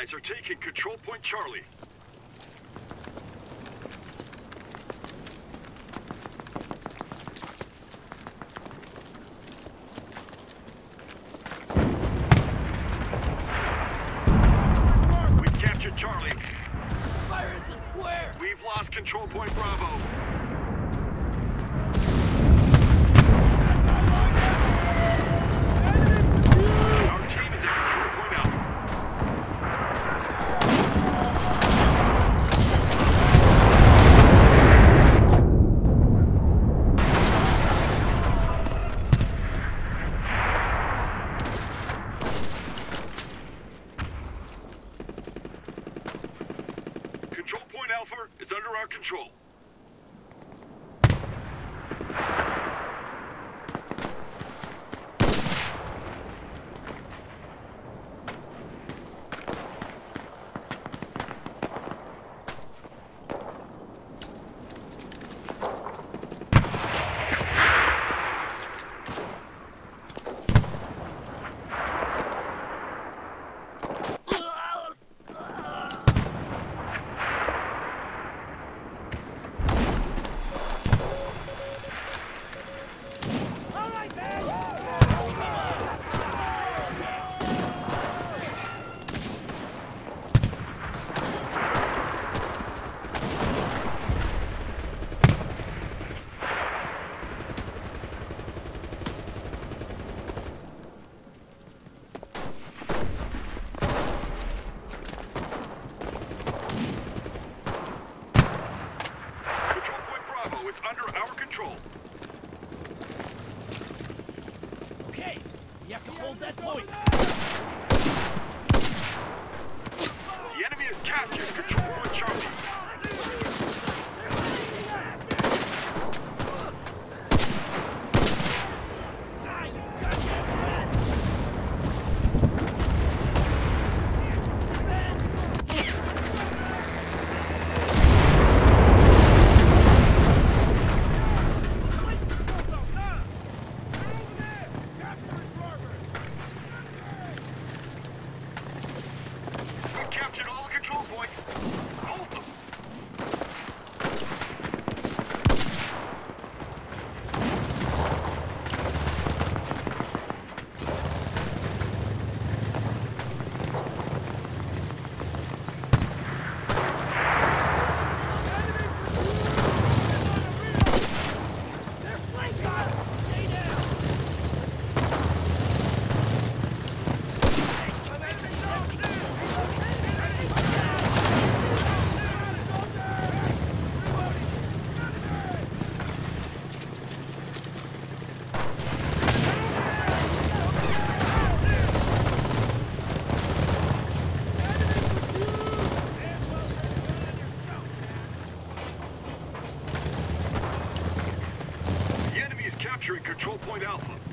guys are taking control point Charlie. We've lost control point Bravo. capturing control point Alpha.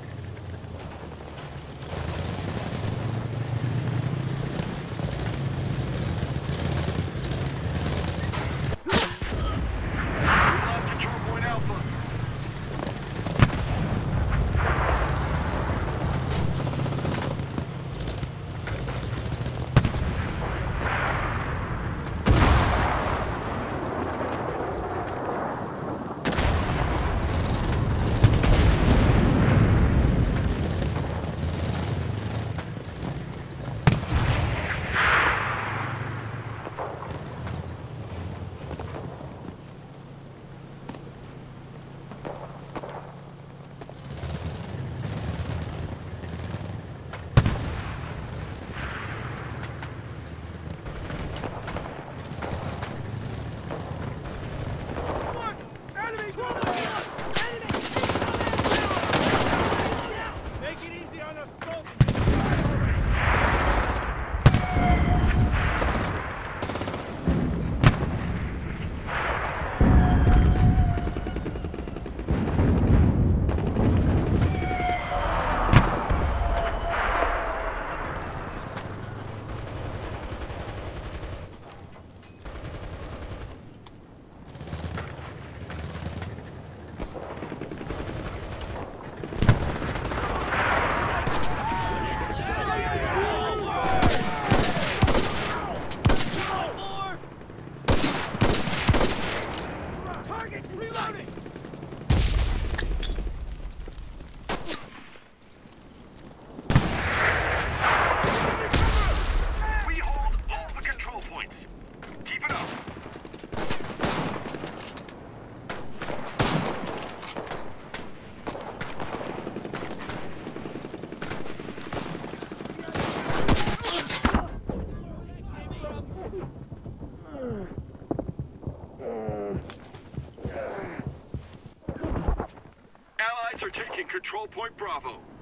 Control point Bravo.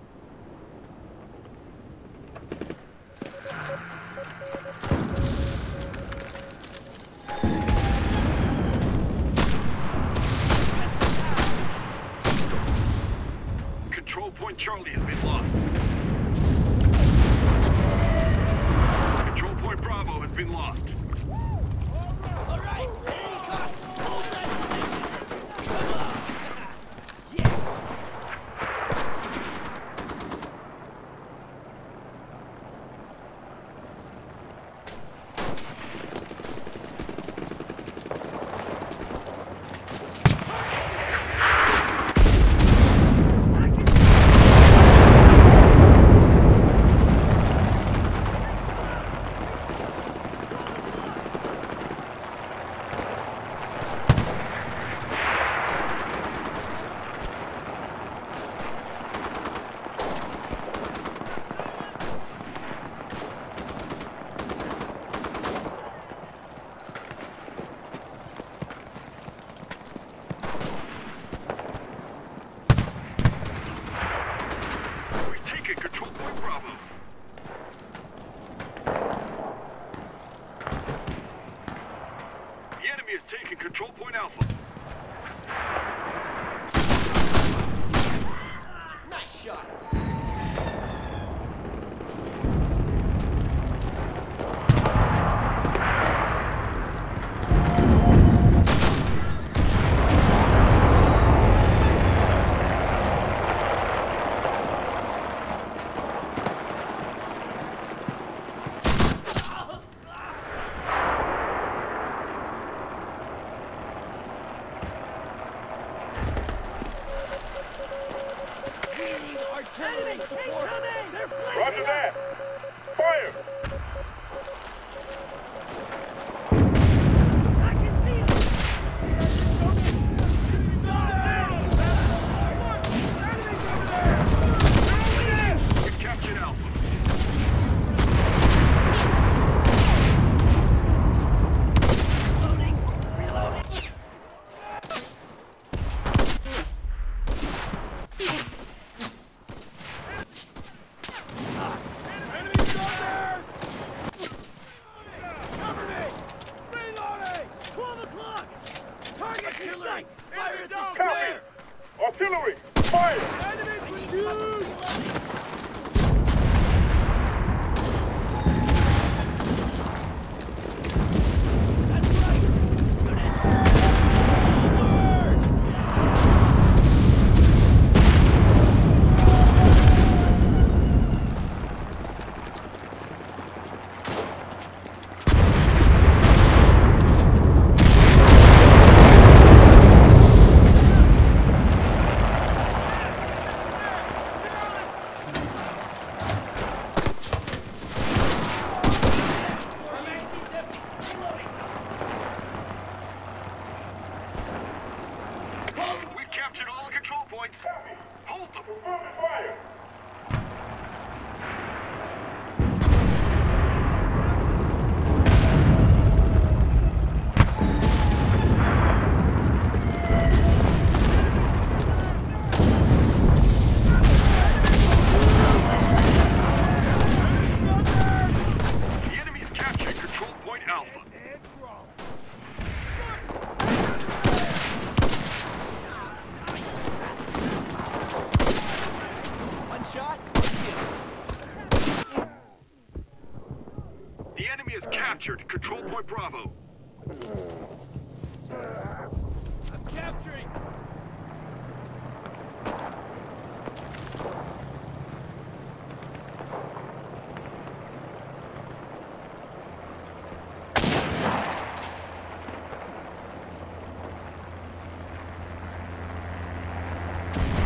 The enemy has taken control point alpha. The enemy is captured. Control point Bravo. I'm capturing! you